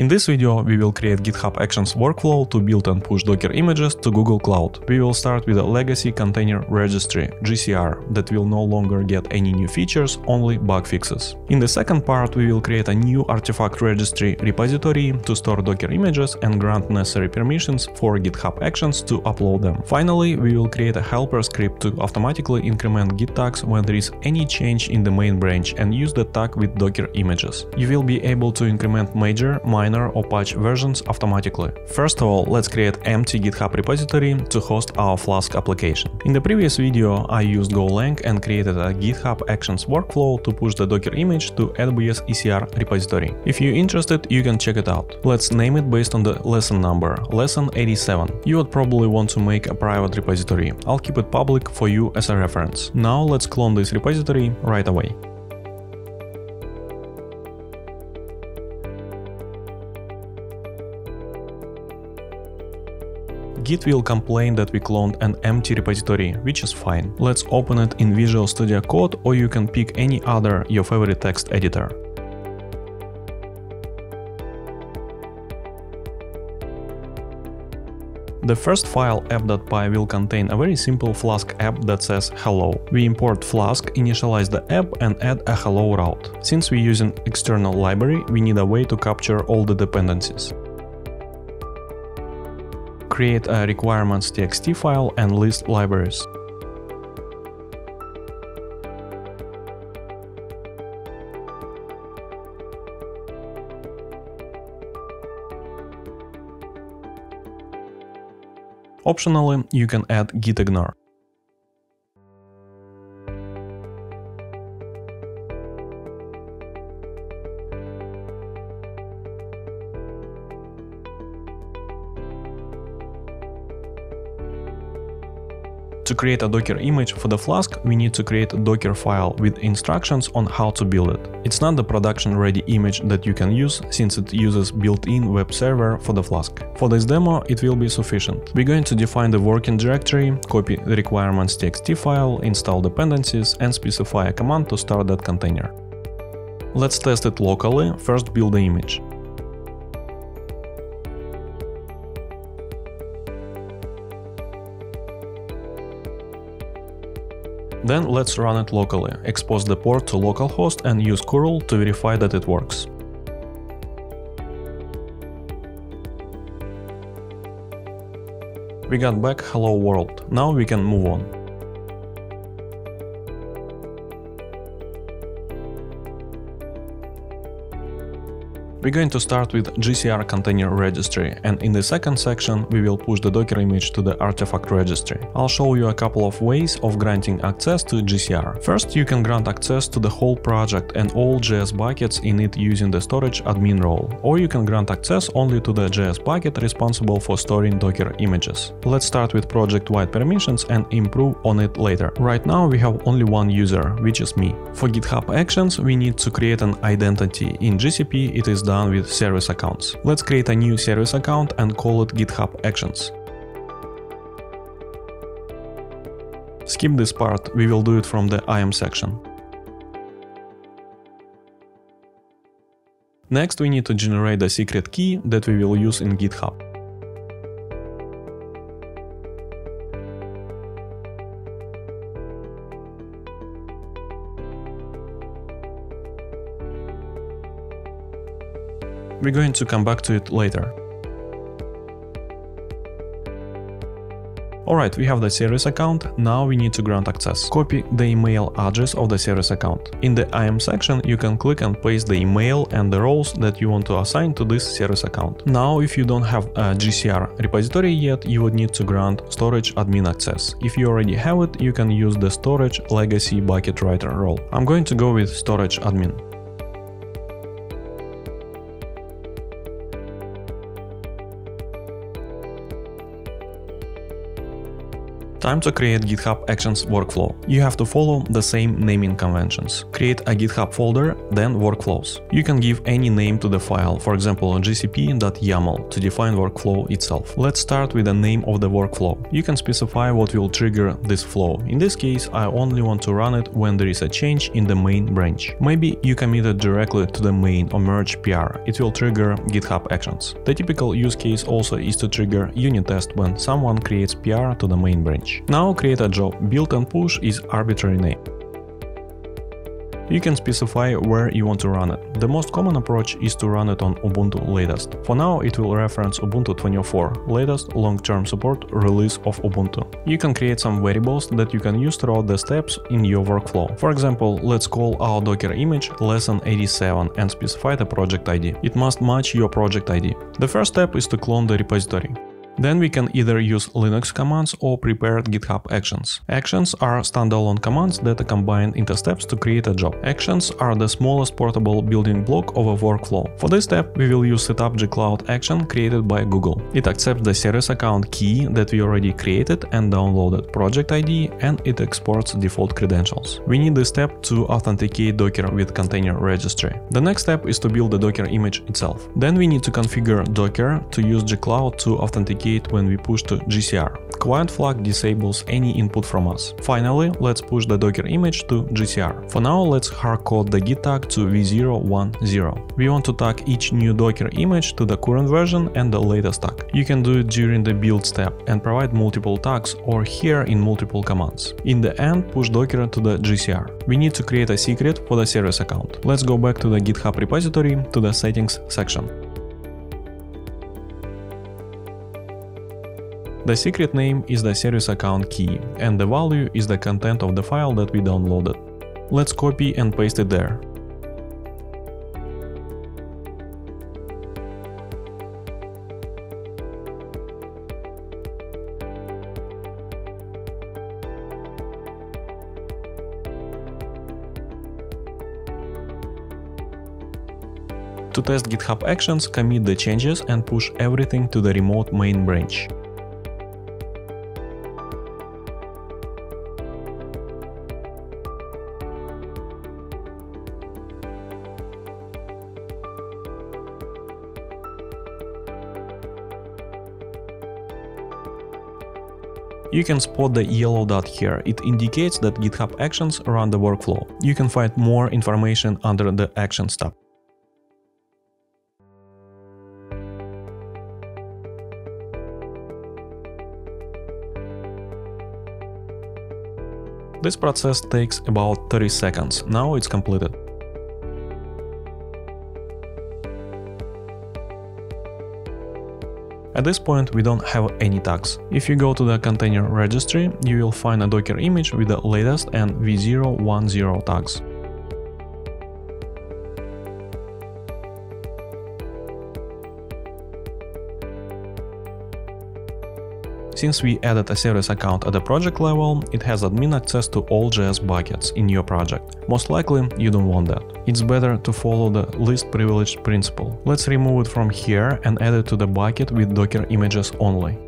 In this video we will create GitHub Actions workflow to build and push Docker images to Google Cloud. We will start with a legacy container registry, GCR, that will no longer get any new features, only bug fixes. In the second part we will create a new artifact registry repository to store Docker images and grant necessary permissions for GitHub Actions to upload them. Finally, we will create a helper script to automatically increment Git tags when there is any change in the main branch and use the tag with Docker images. You will be able to increment major, minor minor or patch versions automatically. First of all, let's create empty GitHub repository to host our Flask application. In the previous video, I used Golang and created a GitHub Actions workflow to push the Docker image to AWS ECR repository. If you're interested, you can check it out. Let's name it based on the lesson number, lesson 87. You would probably want to make a private repository. I'll keep it public for you as a reference. Now let's clone this repository right away. Git will complain that we cloned an empty repository, which is fine. Let's open it in Visual Studio Code or you can pick any other your favorite text editor. The first file app.py will contain a very simple Flask app that says hello. We import Flask, initialize the app and add a hello route. Since we're using external library, we need a way to capture all the dependencies create a requirements.txt file and list libraries. Optionally, you can add gitignore. Create a Docker image for the Flask, we need to create a Docker file with instructions on how to build it. It's not the production ready image that you can use, since it uses built-in web server for the Flask. For this demo, it will be sufficient. We're going to define the working directory, copy the requirements.txt file, install dependencies, and specify a command to start that container. Let's test it locally, first build the image. Then let's run it locally, expose the port to localhost and use curl to verify that it works. We got back hello world, now we can move on. We're going to start with GCR container registry and in the second section we will push the Docker image to the artifact registry. I'll show you a couple of ways of granting access to GCR. First, you can grant access to the whole project and all GCS buckets in it using the storage admin role, or you can grant access only to the GCS bucket responsible for storing Docker images. Let's start with project-wide permissions and improve on it later. Right now we have only one user, which is me. For GitHub Actions we need to create an identity. In GCP it is done with service accounts. Let's create a new service account and call it GitHub Actions. Skip this part, we will do it from the IAM section. Next we need to generate a secret key that we will use in GitHub. We're going to come back to it later. Alright, we have the service account, now we need to grant access. Copy the email address of the service account. In the IAM section, you can click and paste the email and the roles that you want to assign to this service account. Now, if you don't have a GCR repository yet, you would need to grant storage admin access. If you already have it, you can use the storage legacy bucket writer role. I'm going to go with storage admin. Time to create GitHub Actions workflow. You have to follow the same naming conventions. Create a GitHub folder, then workflows. You can give any name to the file, for example gcp.yaml, to define workflow itself. Let's start with the name of the workflow. You can specify what will trigger this flow. In this case, I only want to run it when there is a change in the main branch. Maybe you commit it directly to the main or merge PR. It will trigger GitHub Actions. The typical use case also is to trigger unit test when someone creates PR to the main branch. Now create a job, build and push is arbitrary name. You can specify where you want to run it. The most common approach is to run it on Ubuntu latest. For now it will reference Ubuntu 24, latest long-term support release of Ubuntu. You can create some variables that you can use throughout the steps in your workflow. For example, let's call our Docker image lesson 87 and specify the project ID. It must match your project ID. The first step is to clone the repository. Then we can either use Linux commands or prepared GitHub actions. Actions are standalone commands that are combined into steps to create a job. Actions are the smallest portable building block of a workflow. For this step, we will use setup gcloud action created by Google. It accepts the service account key that we already created and downloaded, project ID, and it exports default credentials. We need this step to authenticate Docker with container registry. The next step is to build the Docker image itself. Then we need to configure Docker to use gcloud to authenticate when we push to GCR. Quiet flag disables any input from us. Finally, let's push the Docker image to GCR. For now, let's hardcode the git tag to v010. We want to tag each new Docker image to the current version and the latest tag. You can do it during the build step and provide multiple tags or here in multiple commands. In the end, push Docker to the GCR. We need to create a secret for the service account. Let's go back to the GitHub repository to the settings section. The secret name is the service account key, and the value is the content of the file that we downloaded. Let's copy and paste it there. To test GitHub Actions, commit the changes and push everything to the remote main branch. You can spot the yellow dot here, it indicates that GitHub Actions run the workflow. You can find more information under the Actions tab. This process takes about 30 seconds, now it's completed. At this point we don't have any tags. If you go to the container registry, you will find a Docker image with the latest and v010 tags. Since we added a service account at the project level, it has admin access to all GCS buckets in your project. Most likely you don't want that. It's better to follow the least privileged principle. Let's remove it from here and add it to the bucket with Docker images only.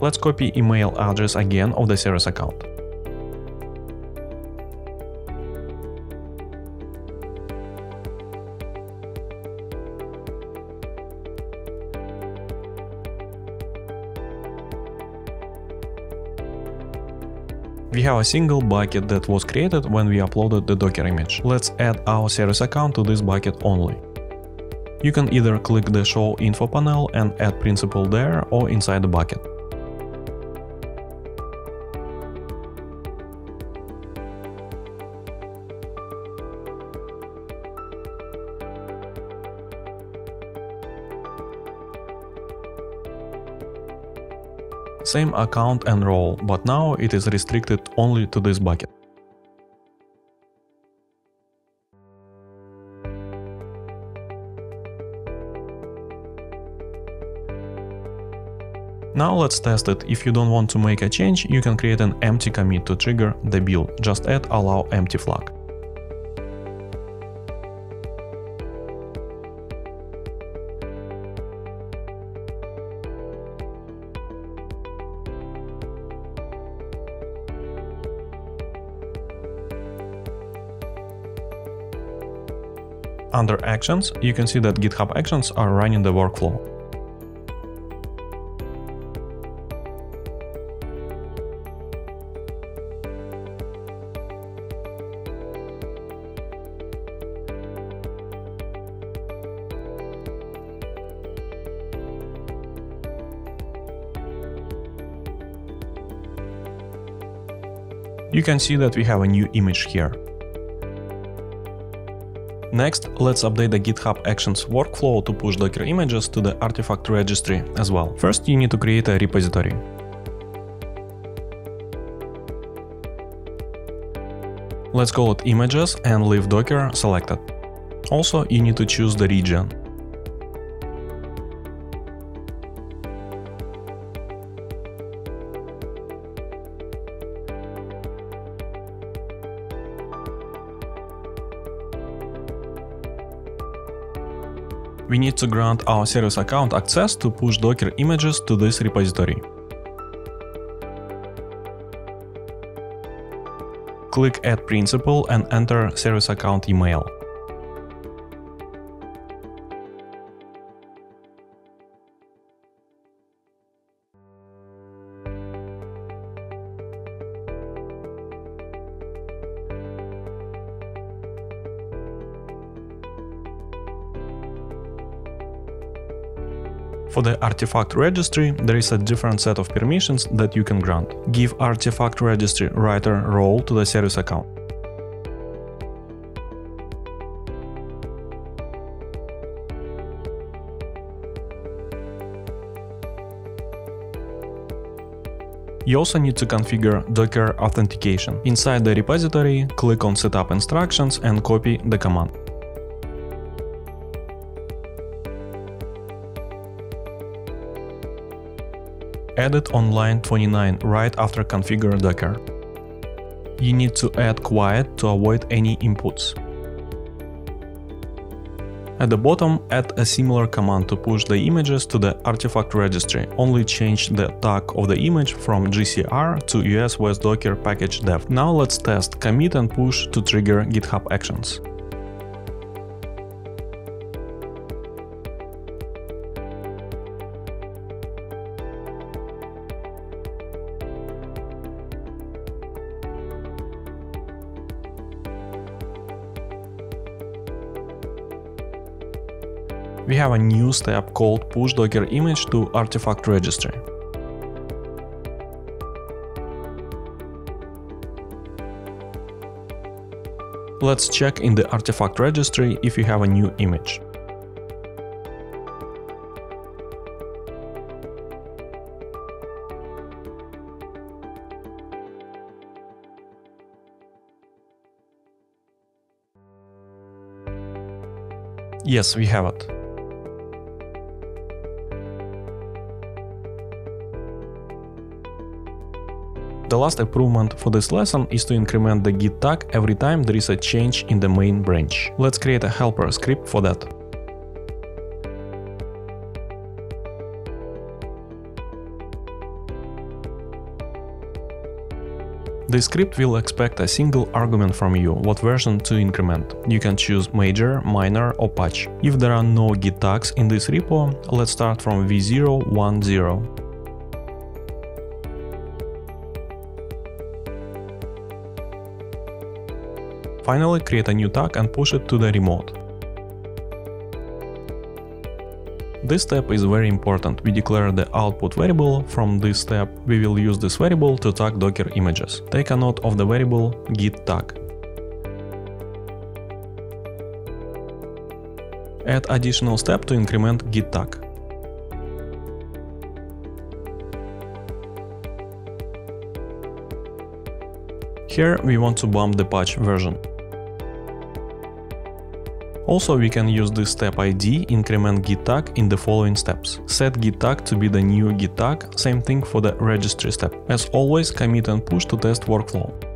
Let's copy email address again of the service account. We have a single bucket that was created when we uploaded the Docker image. Let's add our service account to this bucket only. You can either click the Show Info panel and add principal there or inside the bucket. Same account and role, but now it is restricted only to this bucket. Now let's test it. If you don't want to make a change, you can create an empty commit to trigger the build. Just add allow empty flag. Under Actions, you can see that GitHub Actions are running the workflow. You can see that we have a new image here. Next, let's update the GitHub Actions workflow to push Docker images to the artifact registry as well. First, you need to create a repository. Let's call it images and leave Docker selected. Also, you need to choose the region. We need to grant our service account access to push Docker images to this repository. Click Add Principal and enter service account email. For the artifact registry, there is a different set of permissions that you can grant. Give artifact registry writer role to the service account. You also need to configure Docker authentication. Inside the repository, click on Setup instructions and copy the command. Edit on line 29 right after configure Docker. You need to add quiet to avoid any inputs. At the bottom, add a similar command to push the images to the artifact registry, only change the tag of the image from GCR to US West Docker package dev. Now let's test commit and push to trigger GitHub actions. We have a new step called push docker image to artifact registry. Let's check in the artifact registry if you have a new image. Yes, we have it. Last improvement for this lesson is to increment the git tag every time there is a change in the main branch. Let's create a helper script for that. The script will expect a single argument from you, what version to increment. You can choose major, minor or patch. If there are no git tags in this repo, let's start from v010. Finally, create a new tag and push it to the remote. This step is very important. We declare the output variable. From this step, we will use this variable to tag Docker images. Take a note of the variable git tag. Add additional step to increment git tag. Here we want to bump the patch version. Also, we can use this step ID increment git tag in the following steps. Set git tag to be the new git tag, same thing for the registry step. As always, commit and push to test workflow.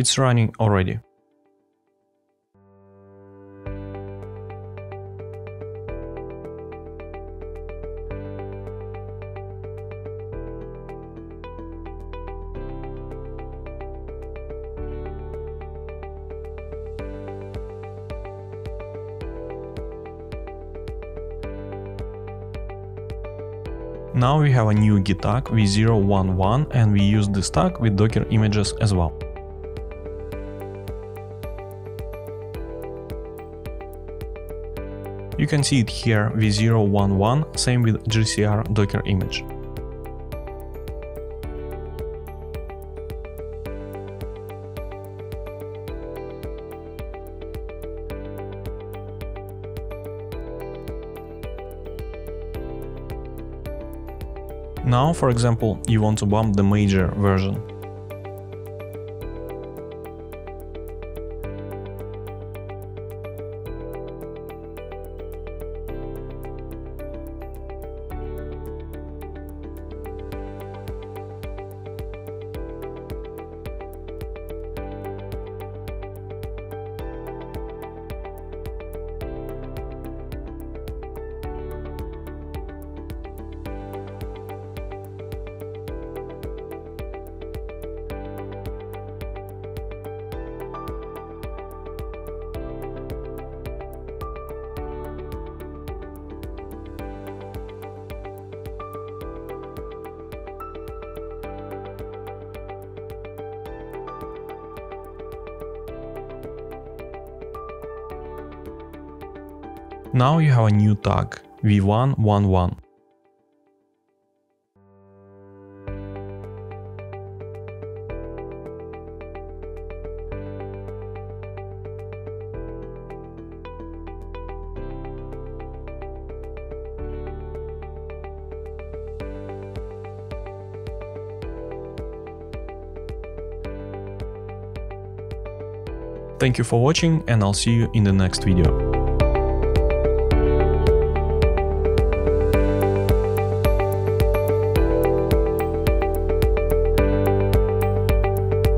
It's running already. Now we have a new git tag v011 and we use this tag with Docker images as well. Can see it here v011, same with GCR Docker image. Now, for example, you want to bump the major version. Now you have a new tag, v111. Thank you for watching and I'll see you in the next video.